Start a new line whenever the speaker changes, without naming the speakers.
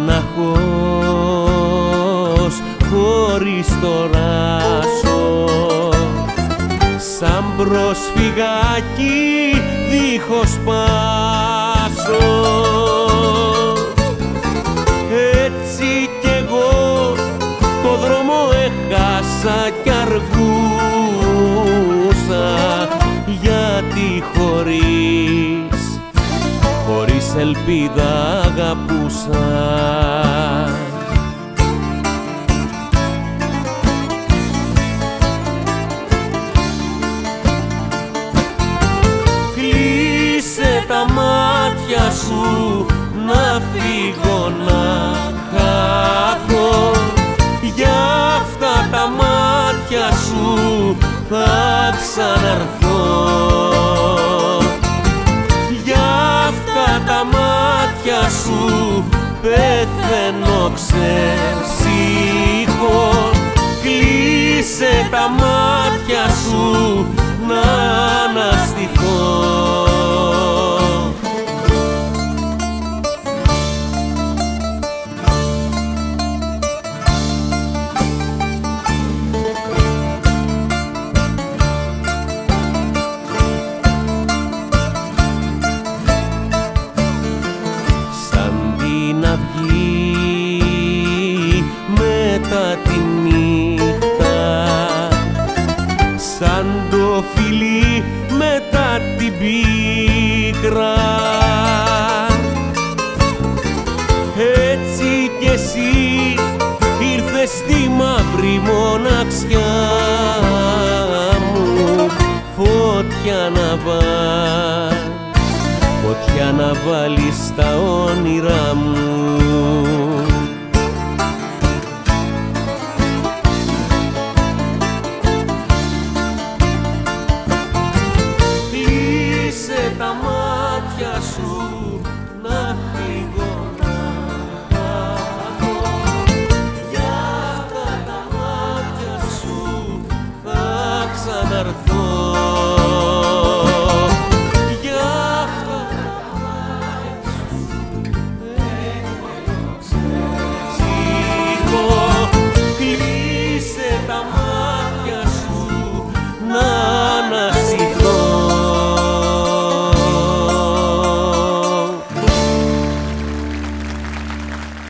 μοναχός χωρίς το ράσο. Σαν προσφυγάκι δίχως πάσο. Έτσι κι εγώ το δρόμο έχασα κι αργούσα ελπίδα αγαπούσα. Κλείσε τα μάτια σου να φύγω να χάθω. Για αυτά τα μάτια σου θα ξαναρθώ μάτια σου πεθαίνω ξεψύχω. Κλείσε τα μάτια σου να τη νύχτα. Σαν το φιλί μετά την πίκρα. Έτσι κι εσύ ήρθες στη μαύρη μοναξιά μου. Φωτιά να βάλεις φωτιά να βάλεις στα όνειρά μου perdoa.